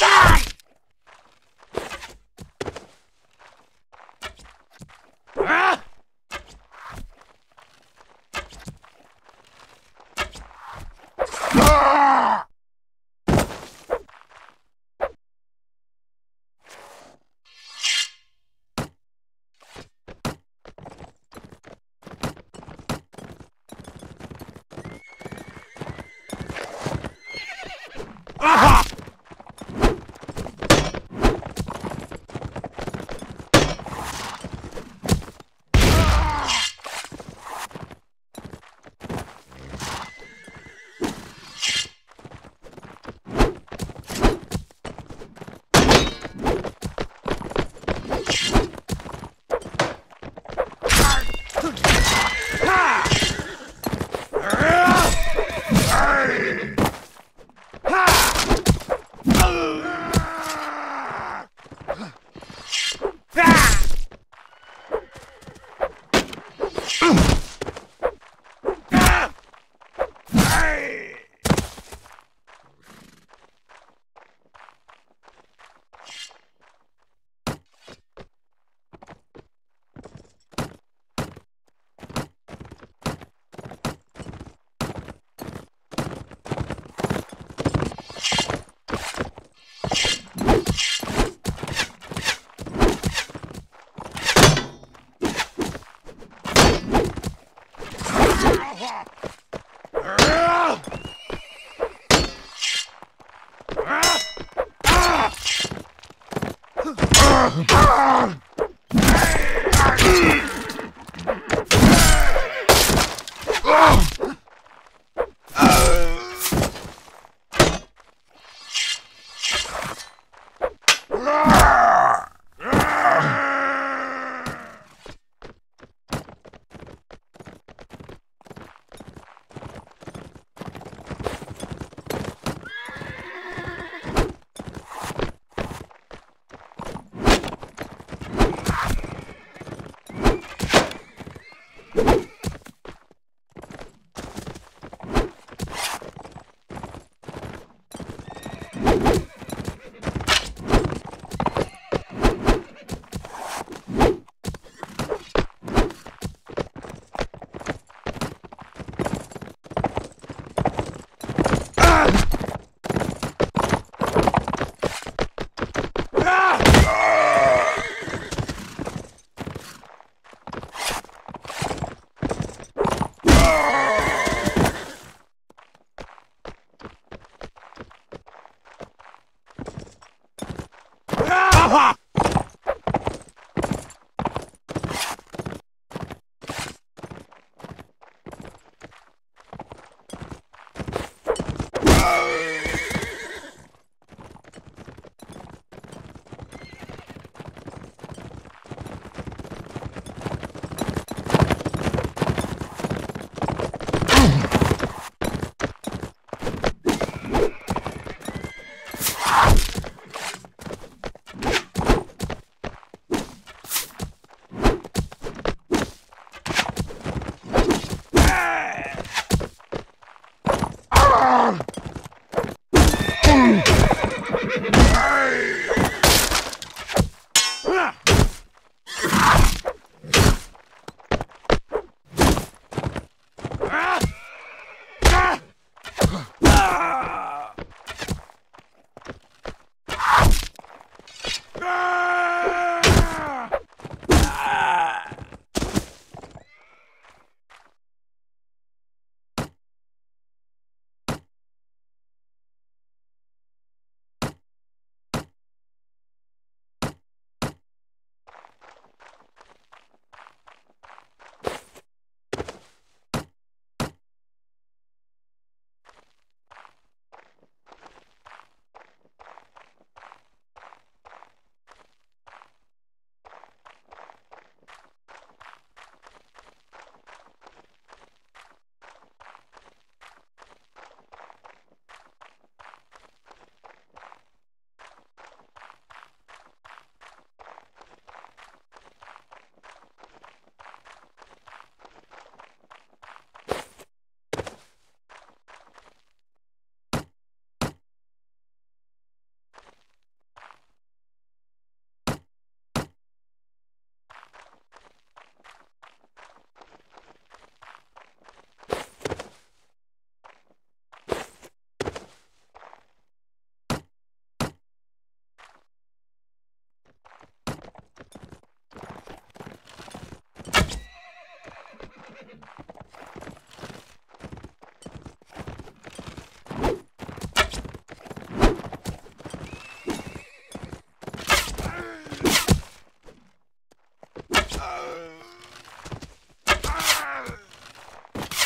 Ah!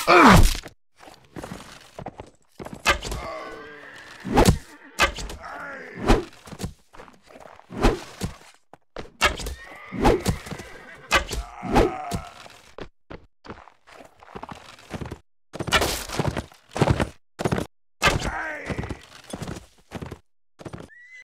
Ugh.